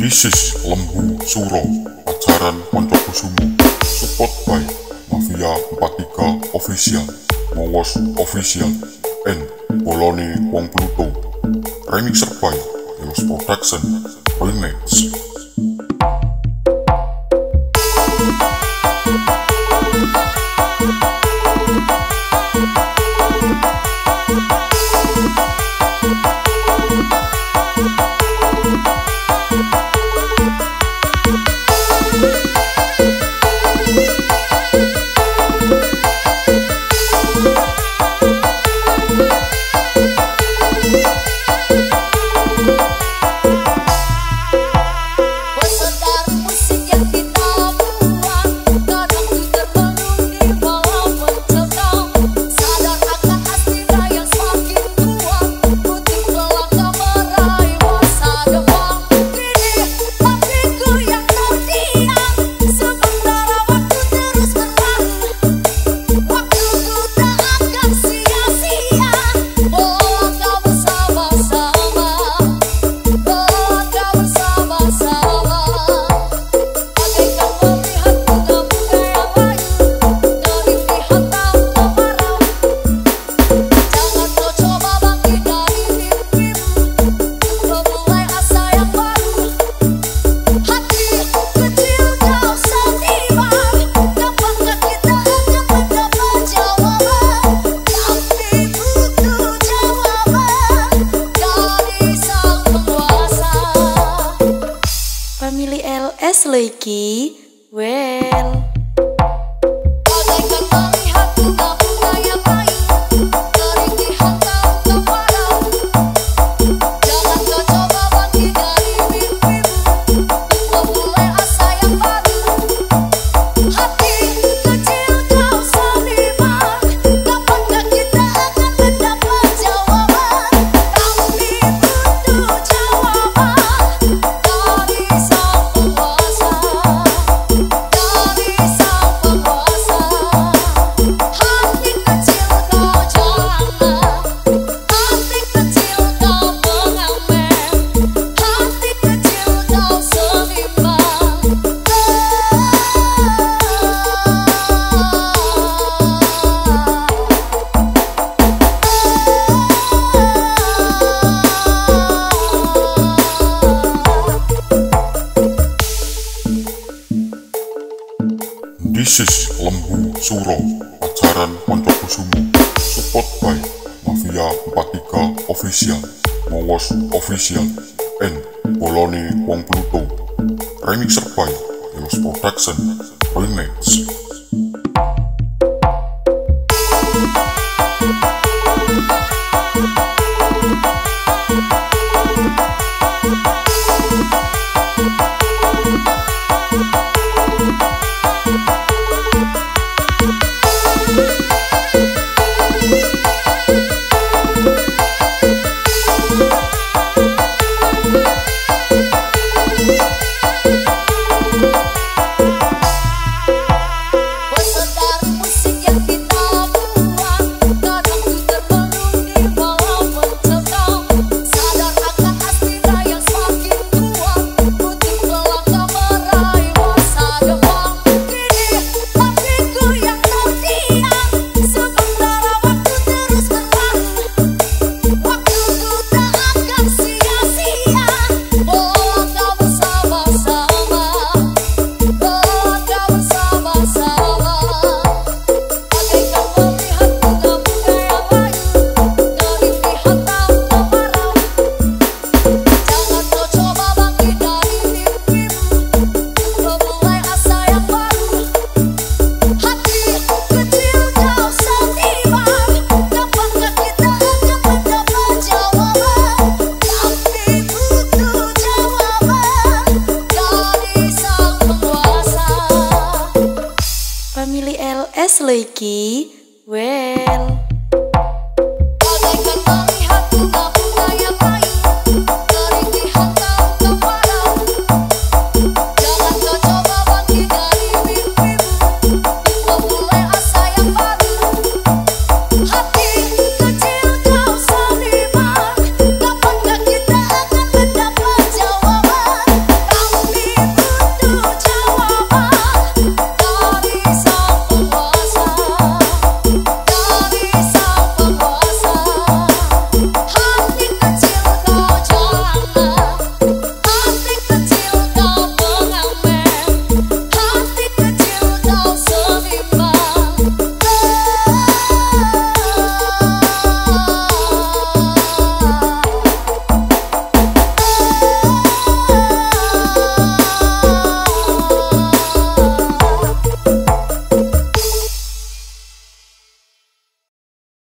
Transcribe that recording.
Disis Lembu Suro pacaran Pondok Kusumo Support by Mafia 43 Official Mowos Official and Bolone Wong Pluto. Remixer by Yos Production Remix. Mas well. This is Lembu Suro, pacaran ajaran Poncokusumo. Support by Mafia 43 Official, Mowos Official, and Boloni Wong Pluto. Remixer by Yos Production, Remix. LS Loiki. Well.